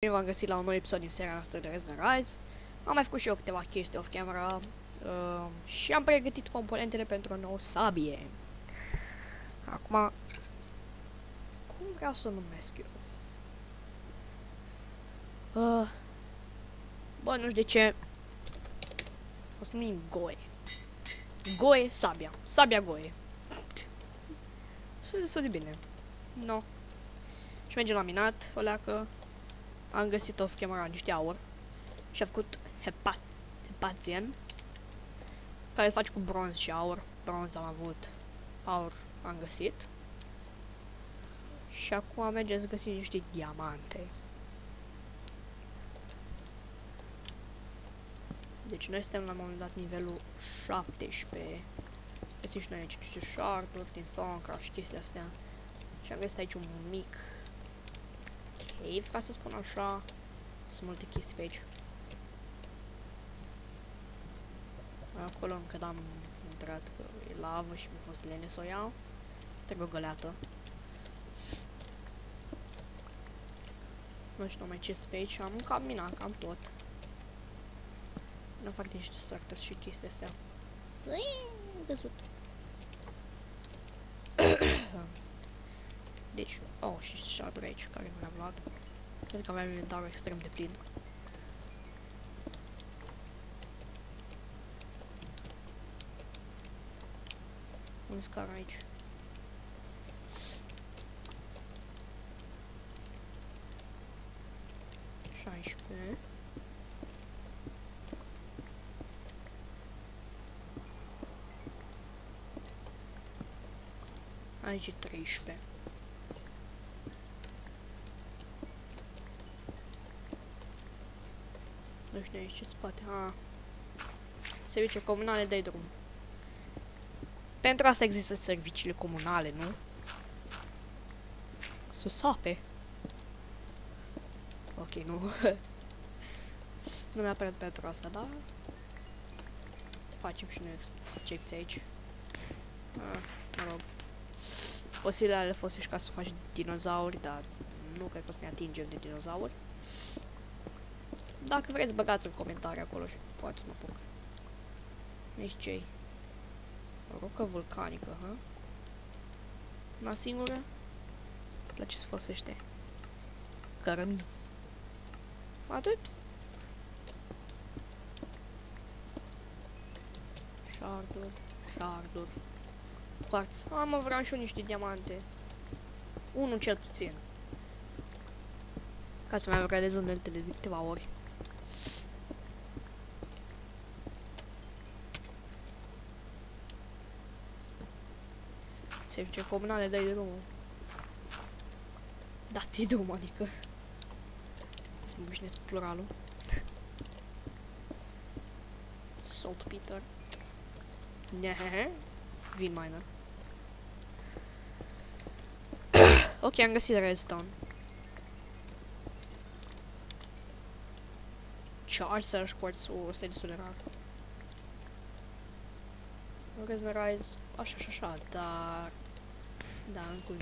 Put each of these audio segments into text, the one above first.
Bine v-am găsit la un nou episod din seria noastră de Resident Rise. Am mai făcut și eu câteva chestii off-camera uh, și am pregătit componentele pentru o nouă sabie. Acum, cum vreau să o numesc eu? Uh, bă, nu știu de ce. O să numim Goe. Goe Sabia. Sabia Goe. Sunt destul de bine. No. Și mergem la minat, o leacă. Am găsit off camera niște aur. Și a făcut hepat, hepatien. Care îl faci cu bronz și aur. Bronz am avut. Aur am găsit. Și acum mergem să găsim niște diamante. Deci noi suntem la un moment dat nivelul 17. Găsim și noi aici niște sharduri din Thorncraft și chestii astea. Și am găsit aici un mic cave, ca să spun așa. Sunt multe chestii pe aici. Acolo încă n-am intrat că e lavă și mi-a fost lene să o iau. Trebuie o găleată. Nu știu mai ce este pe aici. Am cam mina, cam tot. Nu fac niște sartăs și chestii astea. Văzut. Deci, oh, și niște șarduri aici care nu le-am luat. Cred că aveam inventarul extrem de plin. Un scar aici. Șaisprezece. Aici e 13. Nu știu aici ce spate. Ah. Servicii comunale, dai drum. Pentru asta există serviciile comunale, nu? Să sape. Ok, nu. nu neapărat pentru asta, dar... Facem și noi excepții aici. Ah, mă rog. Fosilele fosiși ca să faci dinozauri, dar nu cred că o să ne atingem de dinozauri. Dacă vreți, băgați în comentarii acolo și poate mă apuc. Nici cei. Rocă vulcanică, ha? Una singură? La ce se folosește? Cărămiți. Atât? Sharduri, sharduri. Quartz. Am mă vreau și eu niște diamante. Unul cel puțin. Ca să mai upgradez uneltele de câteva ori. Se zice comunale, dai drumul. Dați-i drum, adică. Să mă obișnuiesc cu pluralul. Salt Peter. Nehehe. Vin miner. ok, am găsit redstone. Charge Search Quartz, o, ăsta e destul de rar. Reznerize, așa și așa, dar... Da, încă un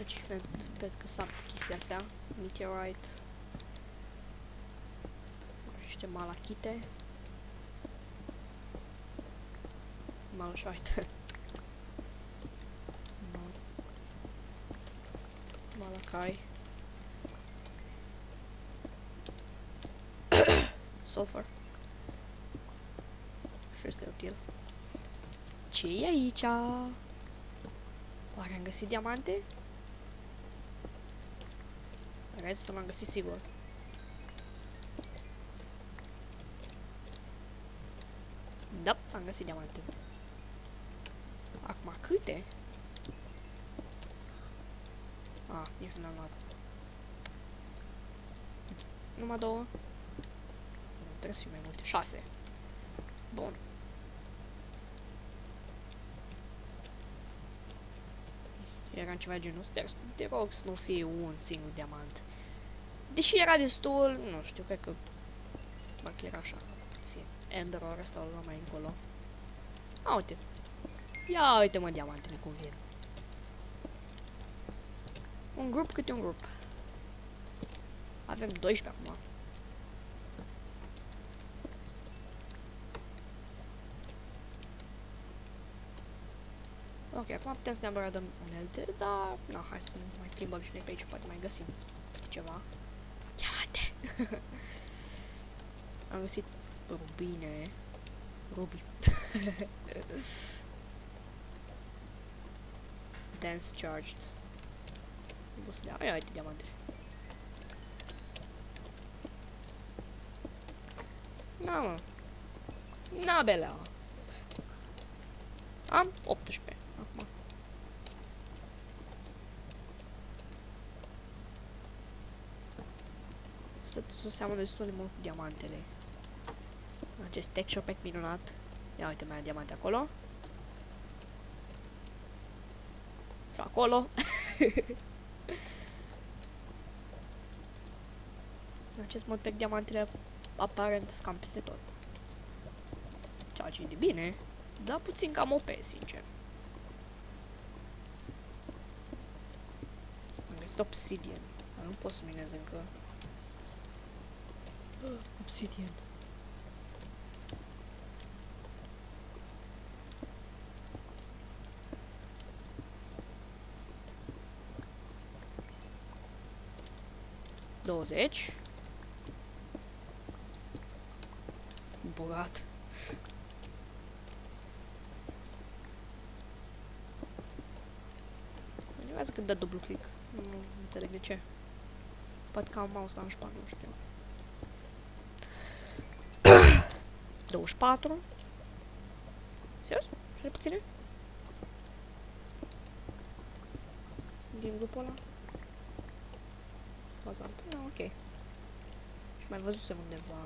achievement, pentru că sap chestia astea. Meteorite. Niște malachite. Malachite. Malachai. Sulfur. Și este util. ce e aici? Oare am găsit diamante? Redstone am găsit sigur. Da, am găsit diamante. Acum câte? Ah, nici nu am luat. Numai două. Trebuie să fie mai multe. Șase. Bun. Era ceva genul, sper, te rog să nu fie un singur diamant. Deși era destul, nu știu, cred că parcă era așa, puțin. Enderor ăsta o mai încolo. A, uite. Ia uite mă diamantele cum vin. Un grup câte un grup. Avem 12 acum. Ok, acum putem să ne abordăm unelte, dar... No, hai să ne mai plimbăm și noi pe aici, poate mai găsim câte ceva. Diamante! Am găsit rubine. Rubi. Dance charged. Nu pot să le Ia uite diamante. Na, mă. Na, belea. Am 18. Acum. Asta se seamănă destul de mult cu diamantele. Acest texture pack minunat. Ia uite, mai am diamante acolo. Și acolo. În acest mod pe diamantele aparent scam peste tot. Ceea ce e de bine, dar puțin cam OP, sincer. Am găsit obsidian. Dar nu pot să minez încă. Obsidian. Douăzeci. Bogat. Vreau că dă dublu click. Nu, nu înțeleg de ce. Poate că am mouse la 11, nu știu. 24. Serios? Și puține? Din grupul ăla? Bazalt. Ah, ok. Și mai văzusem undeva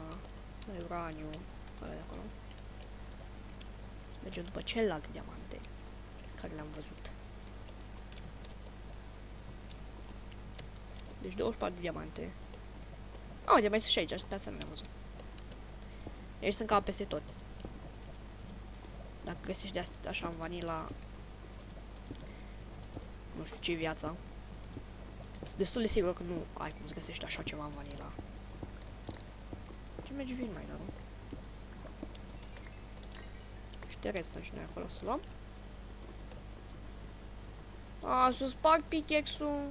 la uraniu, ăla de acolo. Să mergem după celelalte diamante care le-am văzut. Deci 24 de diamante. Ah, uite, mai sunt și aici, pe asta nu le-am văzut. Deci sunt cam peste tot. Dacă găsești de asta așa în vanila... Nu știu ce viața. Sunt destul de sigur că nu ai cum să găsești așa ceva în vanila. Ce mergi vin mai nu? Și te restă și noi acolo să luăm. A, să sparg pickaxe-ul.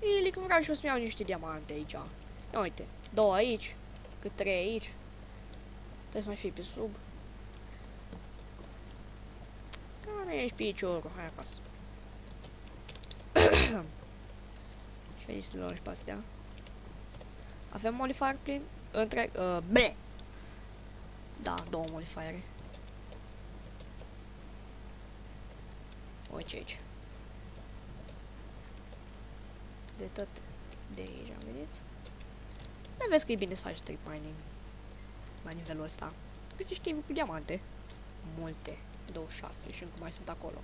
Ili, că vreau și o să-mi iau niște diamante aici. Ia uite, două aici, cât trei aici. Trebuie să mai fii pe sub. Care ești piciorul? Hai acasă. și vezi să le și pe astea. Avem modifier plin? Între... Uh, ble! Da, două modifiere. Uite aici. De tot de aici am venit. Dar vezi că e bine să faci strip mining la nivelul ăsta. Găsești cave cu diamante. Multe. 26 și încă mai sunt acolo.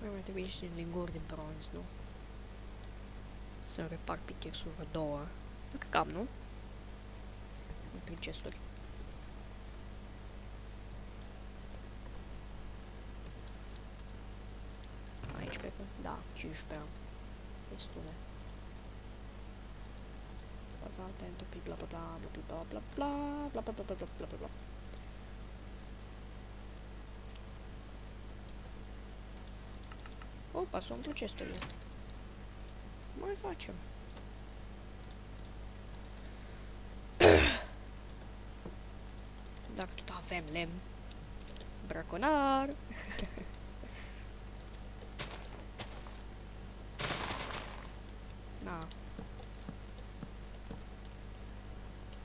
Mai mai trebuie și linguri de bronz, nu? Să repar pickaxe-uri două. Dacă cam, nu? Prin chesturi. Aici, pe da, 15 am. Destule. Bazate, întopi, bla bla bla, bla bla bla bla bla bla bla bla bla bla bla Opa, s-au umplut chesturile. Mai facem. Dacă tot avem lemn. Braconar. Na.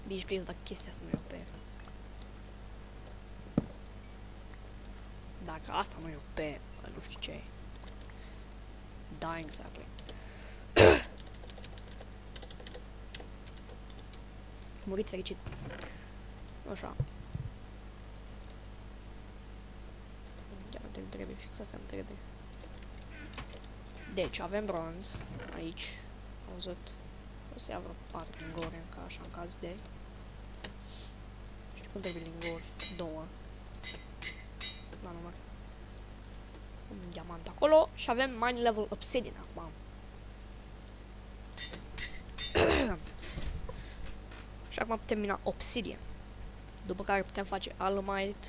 Bici please dacă chestia asta nu e OP. Dacă asta nu e OP, nu știu ce e. Da, exactly. Murit fericit. Așa. Ia te trebuie, fix asta îmi trebuie. Deci, avem bronz aici. Am văzut. O să ia vreo 4 lingori încă așa în caz de... Știu cum trebuie lingori. Două. La număr. Un diamant acolo și avem mine level obsidian acum. Și acum putem mina obsidian. După care putem face alumite,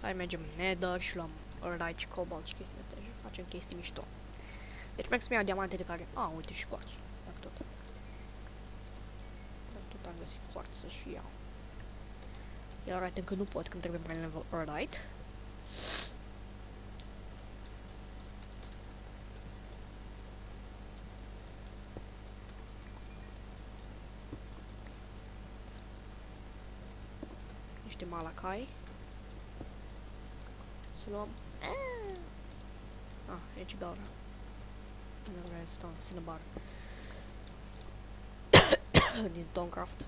hai mergem în nether și luăm right și cobalt și chestii astea și facem chestii mișto. Deci merg să-mi iau diamante de care... A, uite și quarțul, dacă tot. Dacă tot am găsit quarț să-și iau. Iar arată că nu pot când trebuie mai level right. Niște malacai. Să luăm... Ah, ah aici gaura. Redstone, Cinnabar. Din Thorncraft.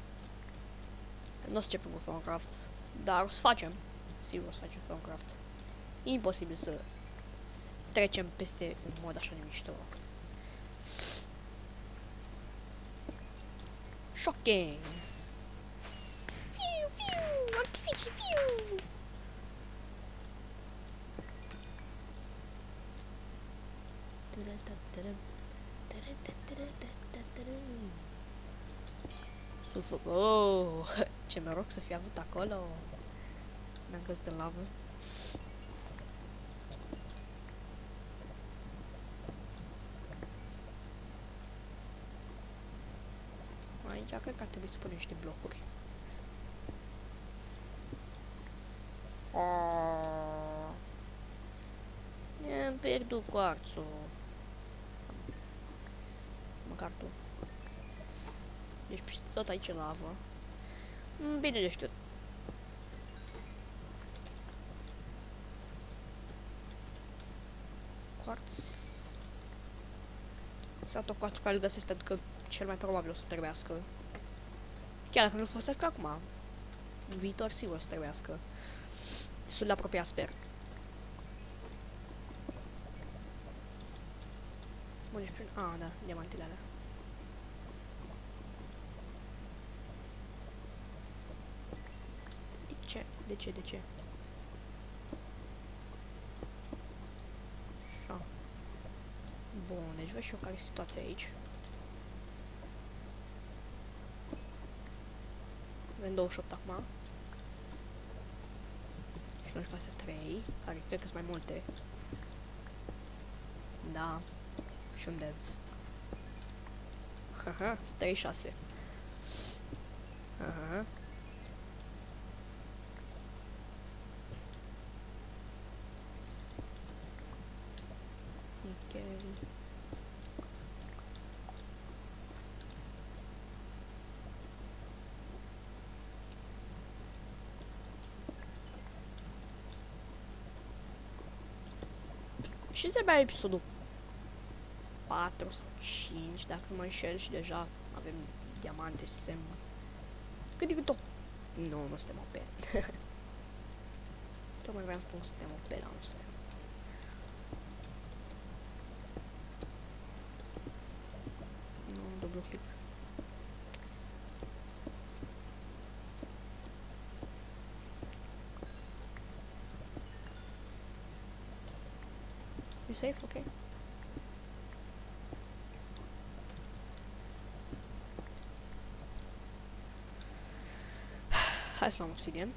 Nu o să începem cu Thorncraft, dar o să facem. Sigur o să facem Thorncraft. E imposibil să trecem peste un mod așa de mișto. Shocking! Oh, ce noroc să fi avut acolo. N-am căzut în lavă. Aici cred că ar trebui să punem niște blocuri. Oh. Mi-am pierdut quarțul. Măcar tu. Deci tot aici lavă. Mm, bine de știut. Quartz. Sau tot quarț care îl găsesc pentru că cel mai probabil o să trebuiască. Chiar dacă nu-l folosesc acum. În viitor sigur o să trebuiască. Sunt de apropiat, sper. Bun, ești prin... Ah, da, diamantele alea. De ce? De ce? De ce? Așa. Bun, deci văd și eu care e situația aici. Avem 28 acum. Și noi clase 3, care cred că sunt mai multe. Da. Și un dance. Haha, 36. Aha. Nickel. Și se bea episodul 4 sau 5, dacă mă înșel și deja avem diamante suntem... Cât de cât o... Nu, nu suntem OP. Tocmai vreau să spun suntem OP, dar nu suntem. You safe? Okay. Hai să luăm obsidian.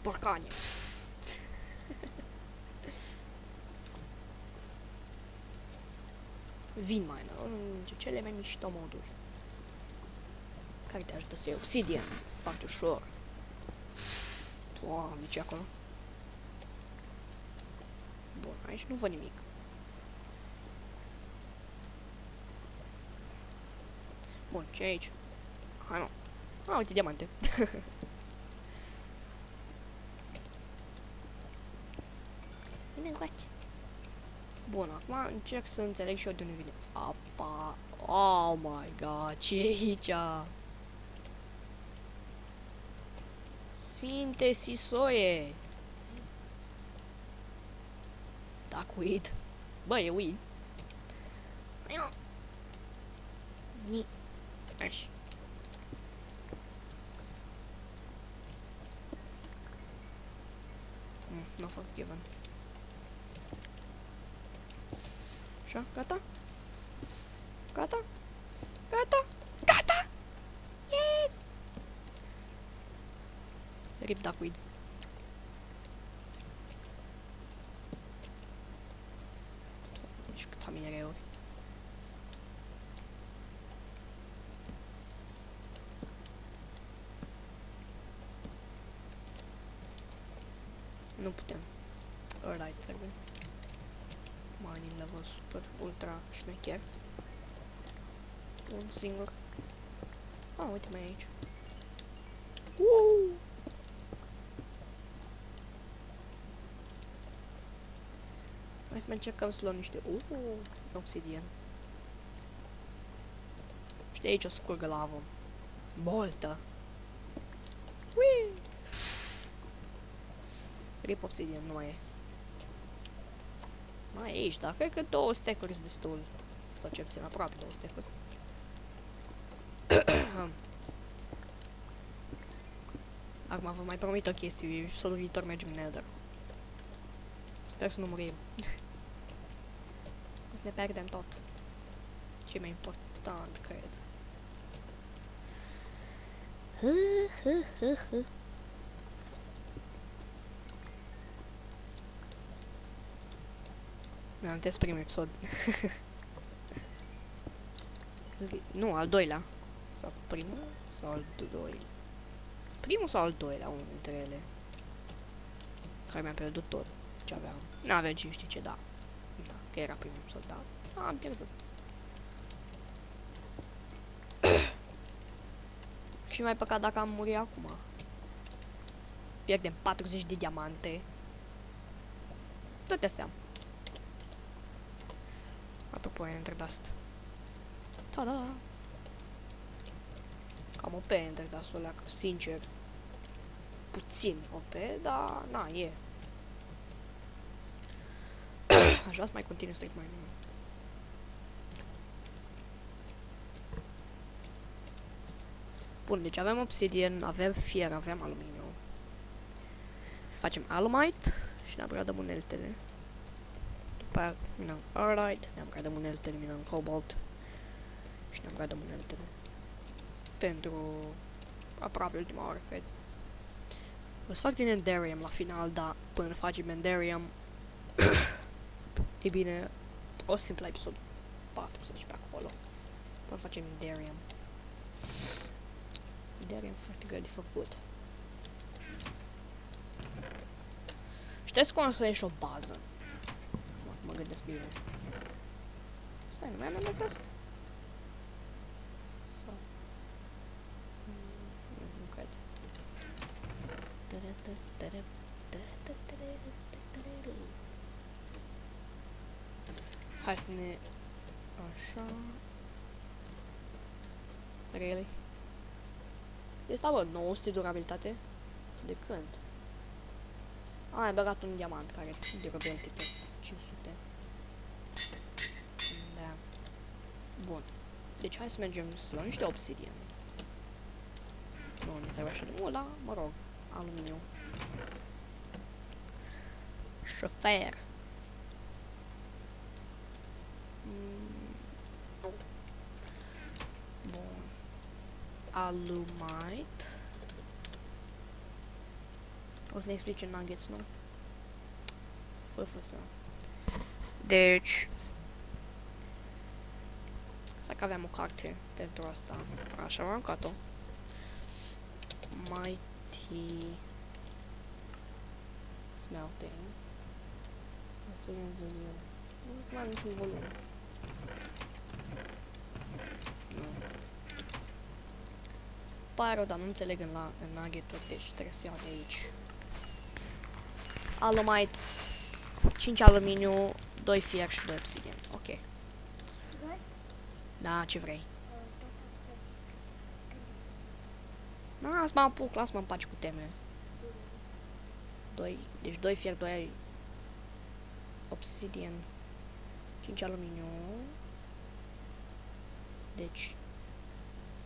Porcanie. Vin miner, unul dintre cele mai mișto moduri. Care te ajută să iei obsidian foarte ușor. Doamne, ce acolo? Bun, aici nu văd nimic. Bun, ce aici? Hai mă. A, uite, diamante. Vine încoace. Bun, acum încerc să înțeleg și eu de unde vine apa. Oh my god, ce e aici? Sfinte Sisoie! Duck weed. Bă, e weed. Ni. Așa. Mm, nu a fost given. Așa, gata? Gata? Gata? Gata! Yes! Rip duckweed. Și cât minereuri. Nu putem. Alright, trebuie. Mining level super, ultra șmecher. Un singur. Ah, uite mai e aici. Wow! Hai să mai încercăm să luăm niște... Uh, obsidian. Și de aici o scurgă lavă. Multă! Ui! Rip obsidian, nu mai e. Mai e aici, dar cred că două stack-uri sunt destul. Sau ce puțin, aproape două stack-uri. Acum vă mai promit o chestie, episodul viitor mergem în Nether. Sper să nu murim. să ne pierdem tot. Ce mai important, cred. Mi-am amintesc primul episod. nu, al doilea. Sau primul? Sau al doilea? Primul sau al doilea, unul dintre ele. Care mi-am pierdut tot ce aveam. Nu aveam ce știi ce, da. Da, că era primul episod, da. Am pierdut. Și mai păcat dacă am murit acum. Pierdem 40 de diamante. Toate astea. Apropo, Ender Dust. Ta-da! Cam OP Ender Dust-ul ăla, sincer. Puțin OP, dar na, e. Aș vrea să mai continui să trec mai mult. Bun, deci avem obsidian, avem fier, avem aluminiu. Facem alumite și ne upgradăm uneltele. După aia minăm arlite, ne upgradăm uneltele, minăm cobalt și ne upgradăm uneltele. Pentru aproape ultima oră, cred. O să fac din Enderium la final, dar până facem Enderium, e bine, o să fim pe la episod 4, să zici pe acolo. Până facem Enderium. Enderium foarte greu de făcut. Și trebuie să construiești o bază. Mă, mă gândesc bine. Stai, nu mai am mai asta? Sau... Nu, nu cred. Hai să ne... Așa... Really? Este, bă, 900 durabilitate? De când? A, ai băgat un diamant care durability pe 500. Bun. Deci hai să mergem să luăm niște obsidian. Nu, ne trebuie așa de mult, dar, mă rog, aluminiu. Șofer. Mm. Bun. Alumite. O să ne explice nuggets, nu? Fă, fă să. Deci... Să că aveam o carte pentru asta. Așa am aruncat-o. Mighty... Smelting. Asta e ziliu. Nu mai am niciun volum. Nu. Pare rău, dar nu înțeleg în, la, în nugget-uri, deci trebuie să iau de aici. Alumite, 5 aluminiu, 2 fier și 2 obsidian. Ok. Da, ce vrei. Lasă-mă apuc, lasă-mă în pace cu temele. 2, deci 2 fier, 2 obsidian, 5 aluminiu. Deci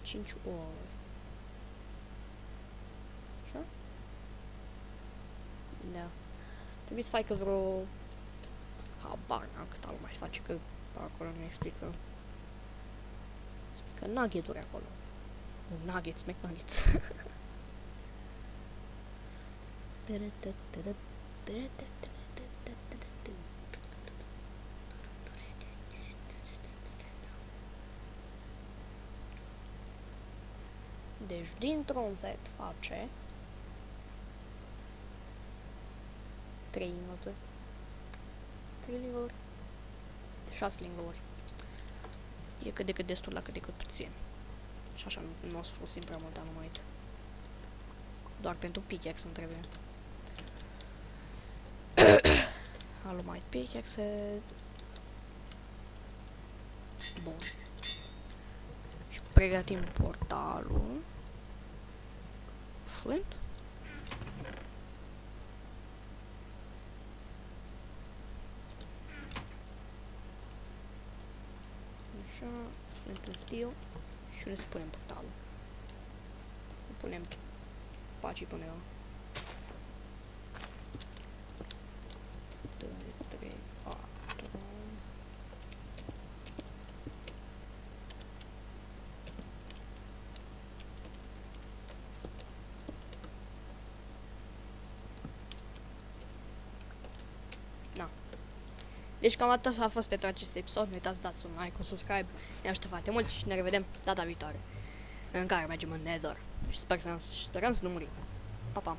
5 ore. Așa? Da. Trebuie să facă vreo... Habar n-am cât al mai face, că acolo nu explică. Explică nugget-uri acolo. Nu, nuggets, McNuggets. Deci, dintr-un set face 3 lingouri. 3 lingouri. 6 lingouri. E cât de cât destul la cât de cât puțin. Și așa nu, nu o să folosim prea mult anumite. Doar pentru pickaxe îmi trebuie. Alumite pickaxes. Bun. Și pregătim portalul. Flint? Așa, flint and steel. Și unde să punem portalul? Îl punem pacii până eu. 2, 3, 4. Da. Deci cam atât a fost pentru acest episod. Nu uitați să dați un like, un subscribe. Ne ajută foarte mult și ne revedem data viitoare. În care mergem în Nether. Și sper să, sperăm să nu murim. Pa, pa!